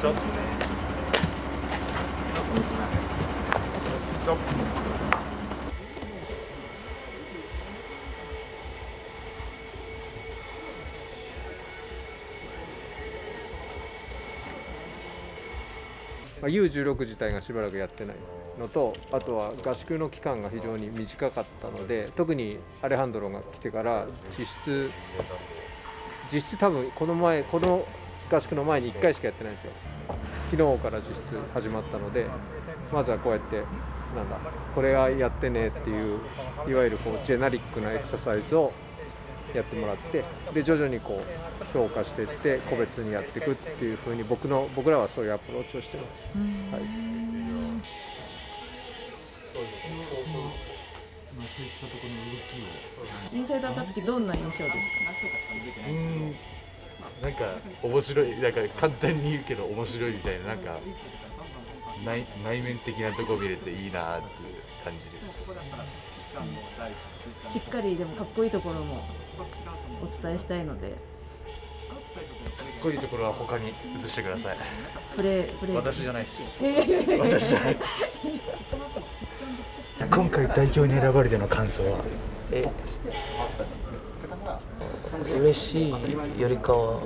ちょっとねまあ、U16 自体がしばらくやってないのとあとは合宿の期間が非常に短かったので特にアレハンドロが来てから実質実質多分この前この合宿の前に1回しかやってないんですよ。昨日から実質始まったのでまずはこうやってなんだこれはやってねっていういわゆるこうジェナリックなエクササイズをやってもらってで徐々にこう評価していって個別にやっていくっていうふうに僕の僕らはそういうアプローチをしてます。はいインサイドアタックどん。な印象ですかうんなんか面白いなんか簡単に言うけど面白いみたいななんか内内面的なとこ見れていいなっていう感じです。しっかりでもかっこいいところもお伝えしたいのでかっこいいところは他に移してください。プレープレー私じゃないですえー私じゃないです今回代表に選ばれての感想は？え嬉しいよりかは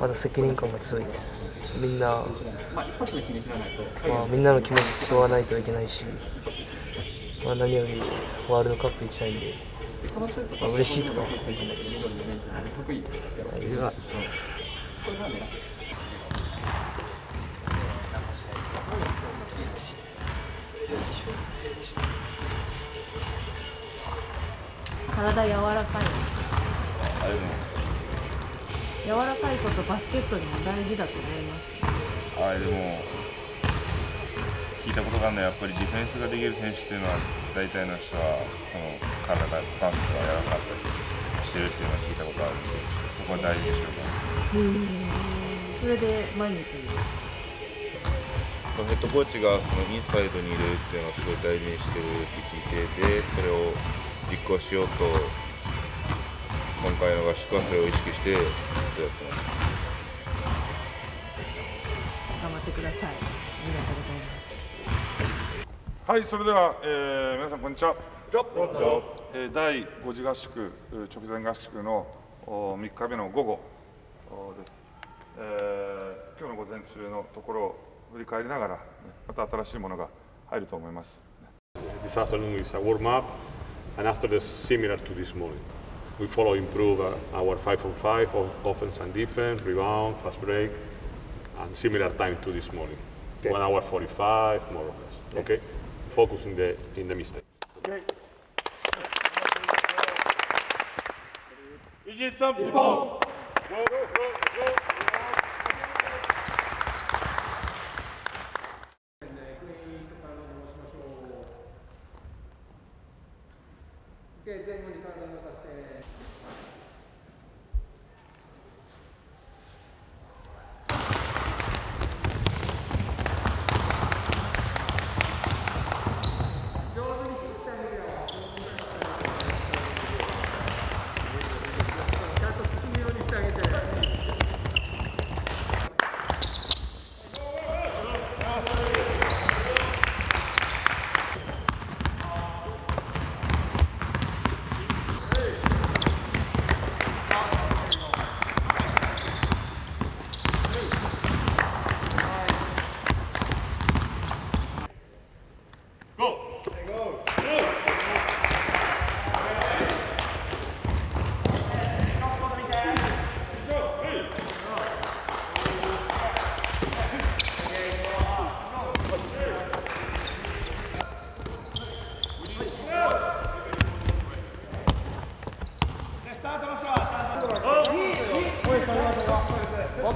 まだ責任感が強いです。みんな、まあ、みんなの気持ち背負わないといけないし、まあ、何よりワールドカップ行きたいんで、まあ、嬉しいとかは言えない。です体柔らかい。柔らかいことバスケットにも大事だと思いますはい、でも聞いたことがあるのはやっぱりディフェンスができる選手っていうのは大体の人はその体パンツが柔らかかったりしてるっていうのは聞いたことあるんでそこは大事にしようかなそれで毎日？ヘッドコーチがそのインサイドに入れるっていうのをすごい大事にしてるって聞いてでそれを実行しようと今回の合宿はそれを意識してやってます。頑張ってください。ありがとうございます。はい、それでは、えー皆さんこんにちは。えー第5次合宿直前合宿のお3日目の午後おです、えー今日の午前中のところを振り返りながら、ねまた新しいものが入ると思います。 This afternoon is a warm up, and after this, similar to this morning. We follow improve uh, our 5 on 5 of offense and defense, rebound, fast break, and similar time to this morning. One hour 45, more or less. Okay? Focus in the, in the mistake. 前後に体を動かして。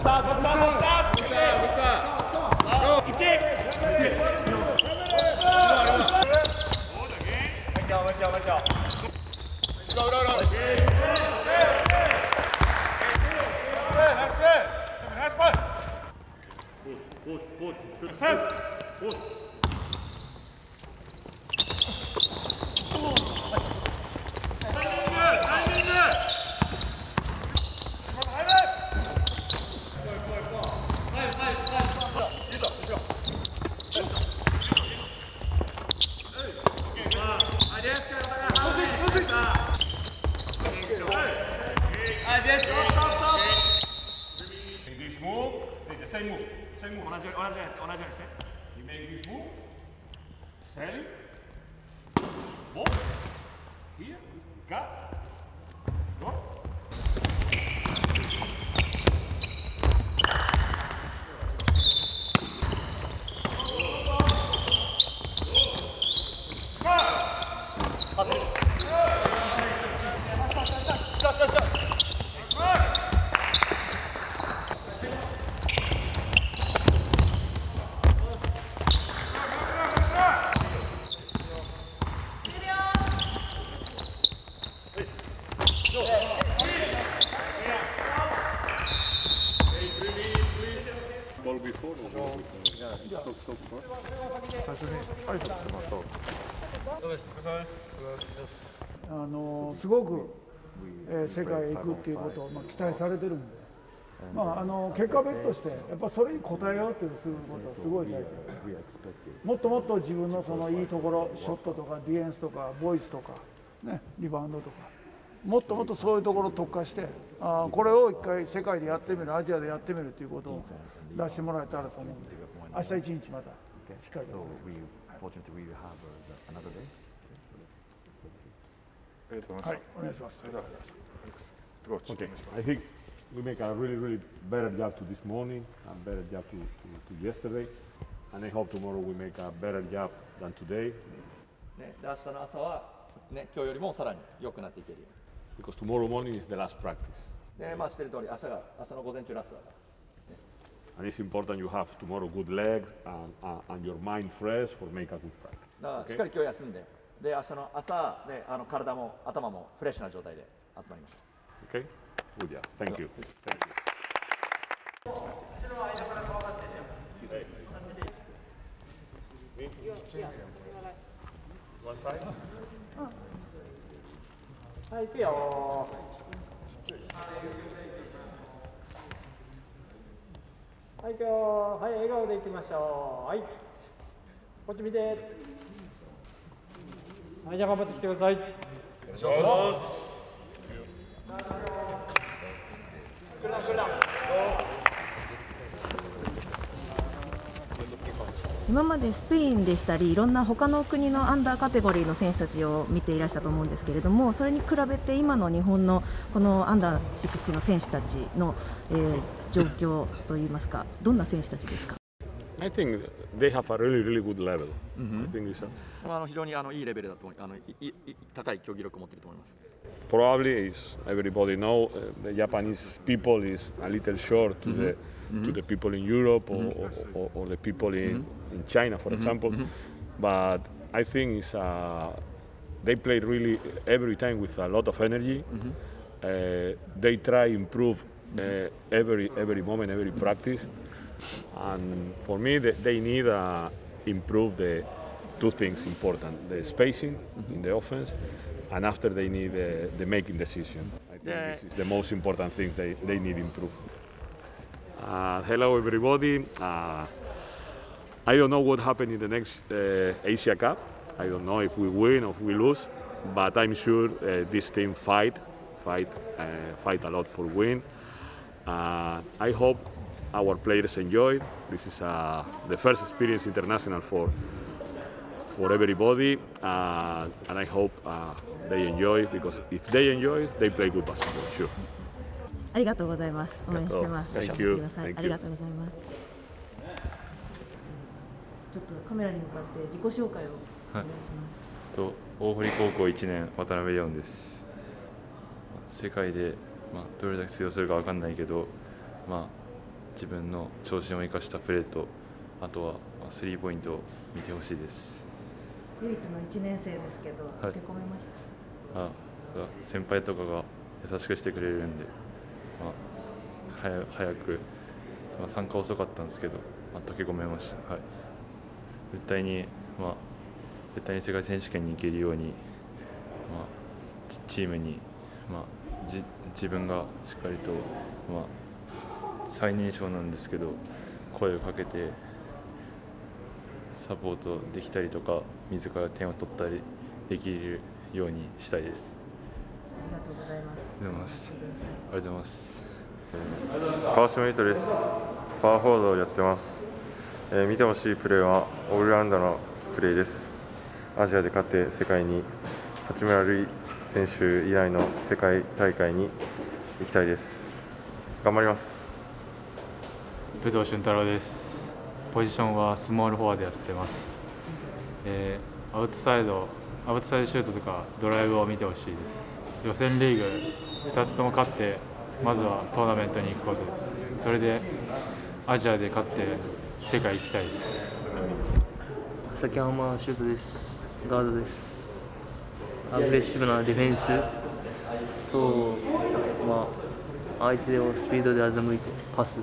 What's up? What's up? What's up? What's up? What's up? Go. İçin. Watch out, watch out, watch out. Go, go, go. Push, push, push. Push. Gus? Ball before or ball before? Stop, stop, stop. 最初に挨拶してもらったわあのすごく、えー世界へ行くっていうことを、まあ、期待されてるんで、まあ、あの結果別としてやっぱそれに応えようっていうすることはすごい大事もっともっと自分のそのいいところショットとかディフェンスとかボイスとか、ね、リバウンドとかもっともっとそういうところを特化してあーこれを一回世界でやってみるアジアでやってみるっていうことを出してもらえたらと思うんで明日一日またしっかりと。ありがとうござい。お願いします。Okay, I think we make a really, really better job to this morning, a better job to, to, to yesterday, and I hope tomorrow we make a better job than today, ね、で明日の朝は、ね、今日よりもさらに良くなっていけるよ because tomorrow morning is the last practice. で、まあ、知ってる通り、明日が明日の午前中ラストだから。And it's important you have tomorrow good legs and, and, and your mind fresh for make a good practice. だからしっかり今日休んで、で明日の朝、ね、あの体も頭もフレッシュな状態で集まりました。Okay? Good job. Thank you. Thank you. はい、行くよはい、行くよはい、笑顔でいきましょう。はい。こっち見て。はい、じゃあ頑張ってきてください。お願いします今までスペインでしたりいろんな他の国のアンダーカテゴリーの選手たちを見ていらしたと思うんですけれどもそれに比べて今の日本のこのアンダー60の選手たちの、えー状況といいますかどんな選手たちですか？I think they have a really, really good level. I think it's a, あの非常にあのいいレベルだと思いあのいいい高い競技力を持っていると思います。probably is everybody know uh, the Japanese people is a little short to the to the people in Europe or, or, or, or the people in, in China, for example. But I think it's uh, they play really every time with a lot of energy. Uh, they try improve uh, every every moment, every practice. And for me, they, they need uh, improve the two things important: the spacing in the offense, and after they need uh, the making decision. I think Yeah. this is the most important thing they, they need improve. Uh, hello, everybody. Uh, I don't know what happened in the next uh, Asia Cup. I don't know if we win or if we lose, but I'm sure uh, this team fight, fight, uh, fight a lot for win. Uh, I hope our players enjoy. This is the first experience international for for everybody, and I hope they enjoy because if they enjoy, they play good basketball. Sure. ありがとうございます。応援してます.ありがとう。ございます。ちょっとカメラに向かって自己紹介を。お願いします、と大堀高校1年渡辺レオンです。世界で、まあ、どれだけ通用するか分かんないけど、まあ、自分の長身を生かしたプレーとあとはまあスリーポイントを見てほしいです。唯一の1年生ですけど、はい。受け込めました。あ先輩とかが優しくしてくれるんで、まあ、早早く、まあ、参加遅かったんですけど、まあ、溶け込めました、はい、絶対に、まあ、絶対に世界選手権に行けるように、まあ、チチームに、まあ、じ自分がしっかりと、まあ、最年少なんですけど声をかけてサポートできたりとか自ら点を取ったりできるようにしたいです。ありがとうございますありがとうございます。川島優斗です。パワーフォワードをやってます。えー見てほしいプレーはオールラウンドのプレーです。アジアで勝って世界に八村塁選手以来の世界大会に行きたいです頑張ります武藤俊太郎ですポジションはスモールフォワードやってます、えーアウトサイドアウトサイドシュートとかドライブを見てほしいです予選リーグ2つとも勝ってまずはトーナメントに行くことです。それでアジアで勝って世界行きたいです。崎浜シュートですガードですアグレッシブなディフェンスと、まあ、相手をスピードで欺いてパス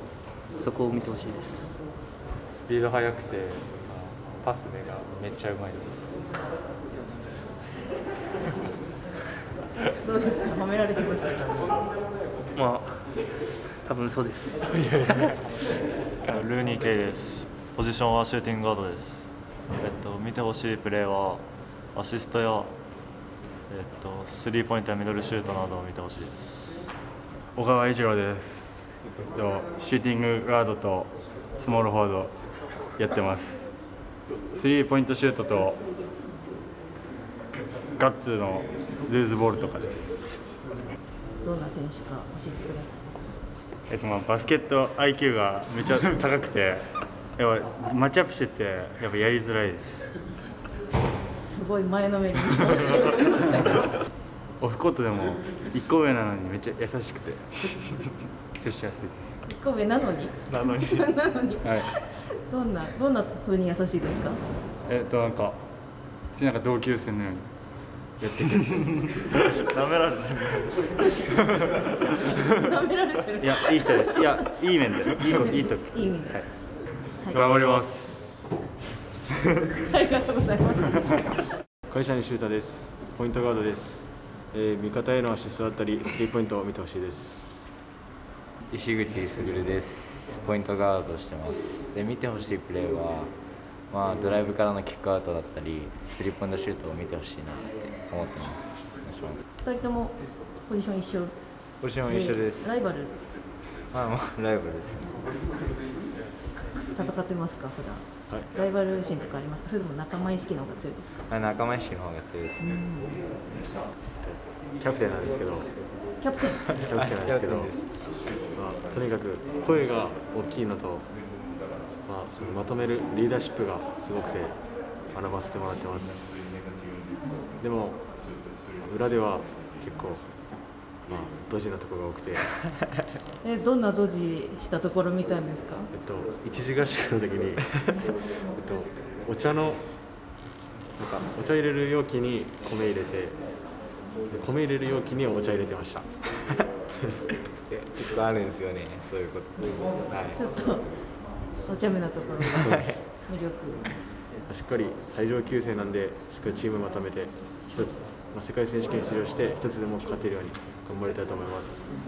そこを見てほしいです。スピード速くてパス目がめっちゃうまいです。どうです。か褒められてましたかまあ多分そうですルーニー・ケイです。ポジションはシューティングガードです。えっと、見てほしいプレーは、アシストや、えっと、スリーポイントやミドルシュートなどを見てほしいです。小川一郎です、えっと、シューティングガードとスモールフォワードやってますスリーポイントシュートとガッツのルーズボールとかです、どんな選手か教えてくださえっと、まあバスケット IQ がめちゃ高くて やっぱマッチアップしててやっぱやりづらいです。いすごい前のめりに。オフコートでも1個上なのにめっちゃ優しくて接しやすいです。一個上なのに？なのに。なのに。はい。どんなどんな風に優しいですか？えっとなんか普通になんか同級生のようにやってくれて舐められて舐められてるいやいい人ですいやいい面でいいこといいといい面ではい頑張りますありがとうございます会社にシュータです。ポイントガードです。えー味方へのアシストだったり、スリーポイントを見てほしいです。石口卓です。ポイントガードしてます。で、見てほしいプレーは、まあ、ドライブからのキックアウトだったり、スリーポイントシュートを見てほしいなって思ってます。お願いします。二人ともポジション一緒ポジション一緒ですライバル？まあ、まあ、ライバルですね。戦ってますか普段、はい。ライバル心とかありますか？それとも仲間意識の方が強いですか？まあ仲間意識の方が強いですね。キャプテンなんですけど、キャプテン？キャプテンなんですけど、まあ、とにかく声が大きいのと、まあ、そのまとめるリーダーシップがすごくて学ばせてもらってます。でも、裏では結構、まあ、ドジなところが多くて、えどんなドジしたところ見たんですか？えっと、一時合宿の時に、えっと、お茶のなんかお茶入れる容器に米入れてで米入れる容器にお茶入れてました 結構あるんですよね、そういうこと。はい。ちょっとお茶目なところが魅力。しっかり最上級生なんでしっかりチームまとめて一つ、まあ、世界選手権出場して一つでも勝てるように頑張りたいと思います。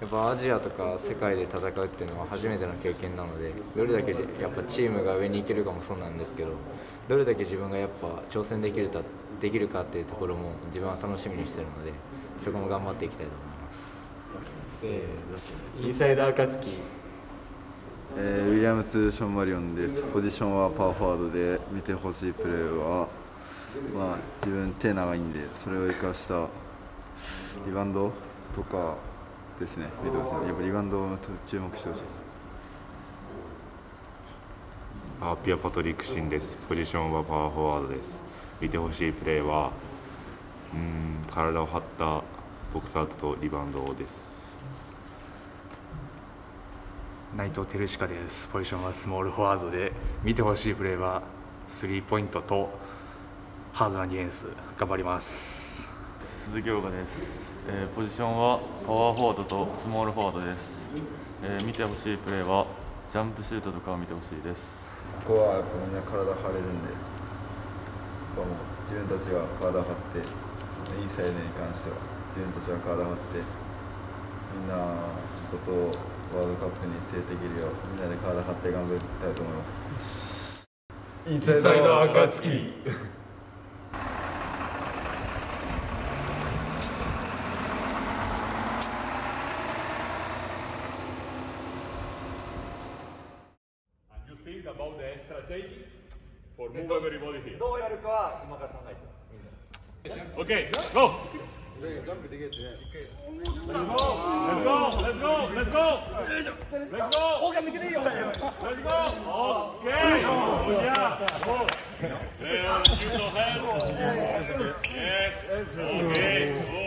やっぱアジアとか世界で戦うっていうのは初めての経験なのでどれだけでやっぱチームが上に行けるかもそうなんですけどどれだけ自分がやっぱ挑戦できるたできるかっていうところも自分は楽しみにしてるのでそこも頑張っていきたいと思います。せーの。インサイダー勝木えーウィリアムス・ションマリオンです。ポジションはパワーフォワードで見てほしいプレーは、まあ、自分手長いんでそれを生かしたリバウンドとかですね見てほしいやっぱリバウンドを注目してほしいです。アピア・パトリック・シンです。ポジションはパワーフォワードです。見てほしいプレーは、うーん、体を張ったボクサートとリバウンドです。内藤照志です。ポジションはスモールフォワードで、見てほしいプレーはスリーポイントとハードなディフェンス、頑張ります。鈴木陽河です、えーポジションはパワーフォワードとスモールフォワードです、えー見てほしいプレーはジャンプシュートとかを見てほしいですここはやっぱみんな体張れるんで、そこはもう自分たちが体張って、インサイドに関しては自分たちが体張って、みんなのことをワールドカップに連れていけるよう、みんなで体張って頑張りたいと思います。インサイド暁どうやるかは今から考えてみんな OK GO go! Let's go! Let's go! Let's go! Okay.